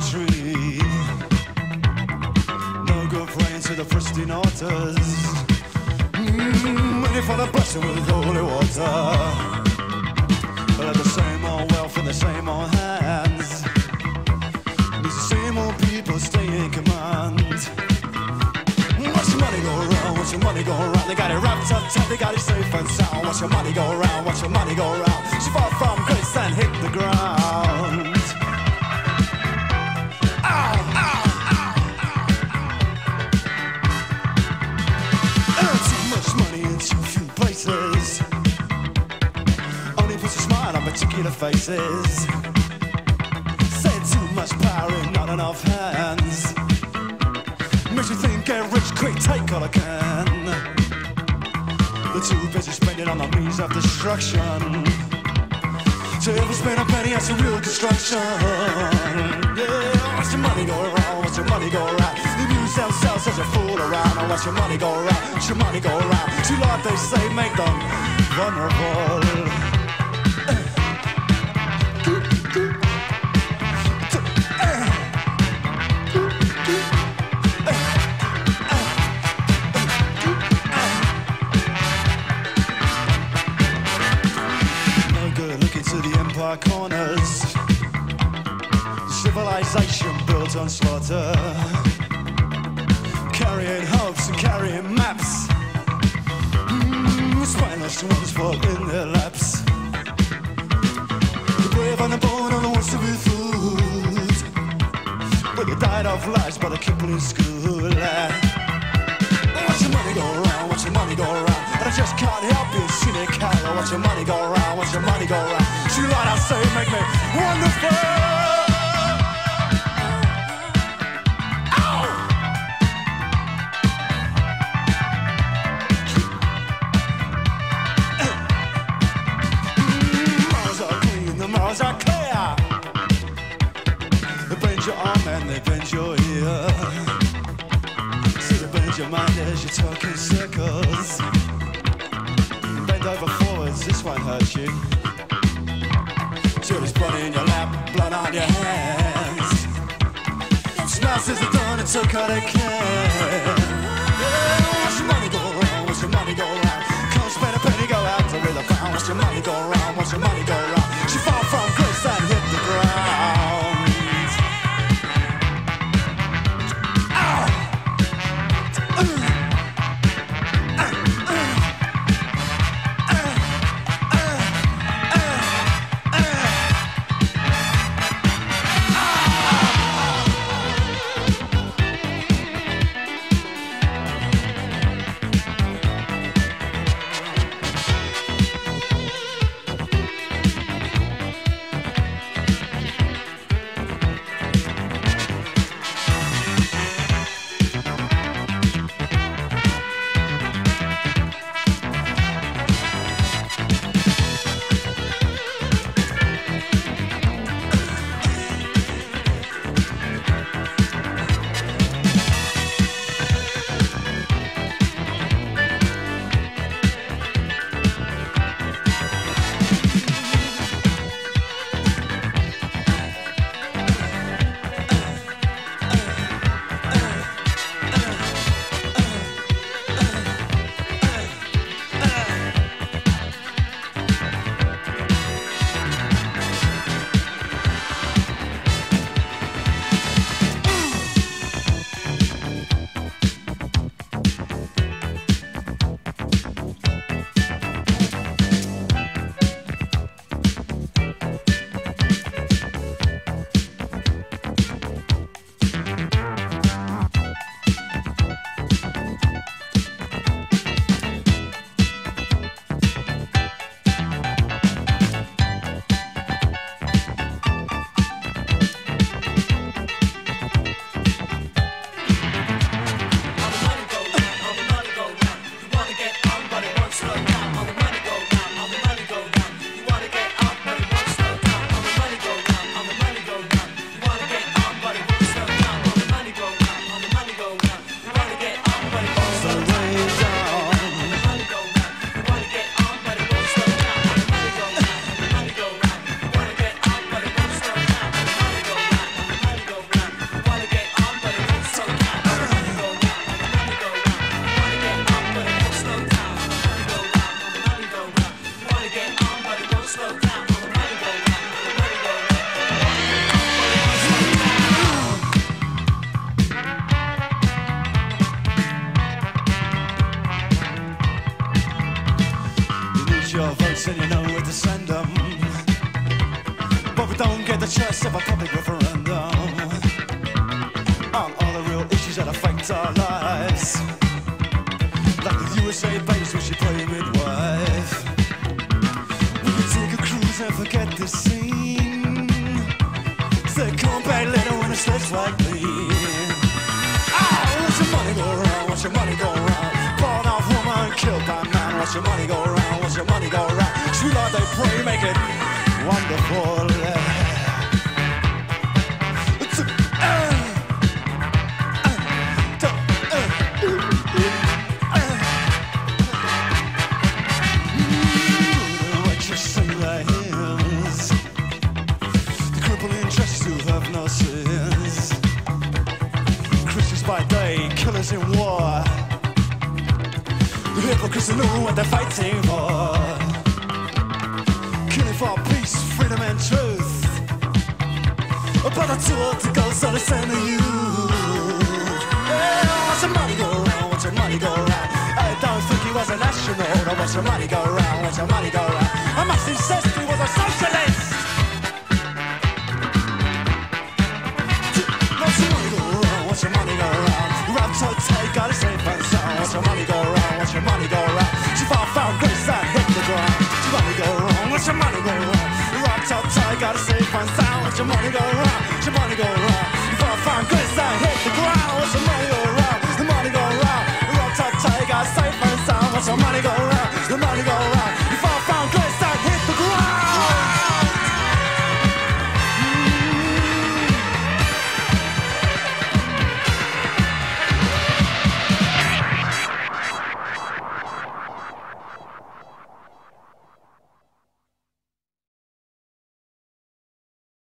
tree. No good praying to the pristine altars. Mm, waiting for the blessing with holy water. But at the same old wealth in the same old hands. These the same old people stay in command. Watch your money go round, watch your money go round. They got it wrapped up tight, they got it safe and sound. Watch your money go round, watch your money go round. She far from grace and hit the ground. Particular faces. Say too much power in not enough hands. Makes you think get rich quick, take all I can. They're too busy spending on the means of destruction. To ever spend a penny on some real construction. Yeah, watch your money go around, watch your money go around. They use themselves a fool around. Watch your money go around, your money go around. Too lot they say make them vulnerable. Empire corners. Civilization built on slaughter. Carrying hopes and carrying maps. Mm, spineless ones fall in their laps. The brave and the bold are the ones to be fooled. But they died of lies by the Kipling school. Just can't help being cynical. Watch your money go round, watch your money go round. She light I say make me wonderful. Ow! Till there's blood in your lap, blood on your hands. Smells as the done and took all they can. and you know where to send them. But we don't get the chance of a public referendum on all the real issues that affect our lives. Like the USA base we should play midwife. We can take a cruise and forget the scene. Say come back later when it slips like me. Ah, watch your money go around, watch your money go around. Born off woman, killed by man, watch your money go around, watch your money go around. They pray, make it wonderful. It's a-. What you sing the hymns The crippling who have no sins Christians by day, killers in war The hypocrites know what they're fighting for But the two articles are the same to you yeah, Watch your money go round, watch your money go round? I don't think he was an astronaut I watch your money go round, watch your money go